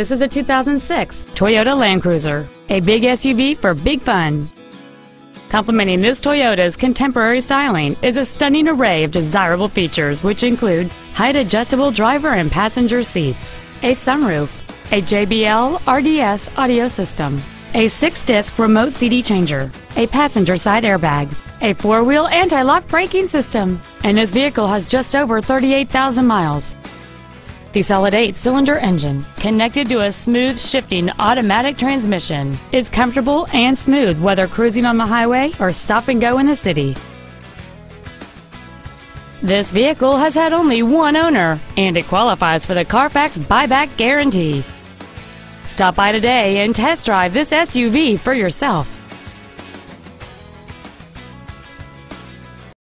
This is a 2006 Toyota Land Cruiser, a big SUV for big fun. Complementing this Toyota's contemporary styling is a stunning array of desirable features which include height-adjustable driver and passenger seats, a sunroof, a JBL RDS audio system, a six-disc remote CD changer, a passenger side airbag, a four-wheel anti-lock braking system, and this vehicle has just over 38,000 miles. The solid eight cylinder engine, connected to a smooth shifting automatic transmission, is comfortable and smooth whether cruising on the highway or stop and go in the city. This vehicle has had only one owner and it qualifies for the Carfax buyback guarantee. Stop by today and test drive this SUV for yourself.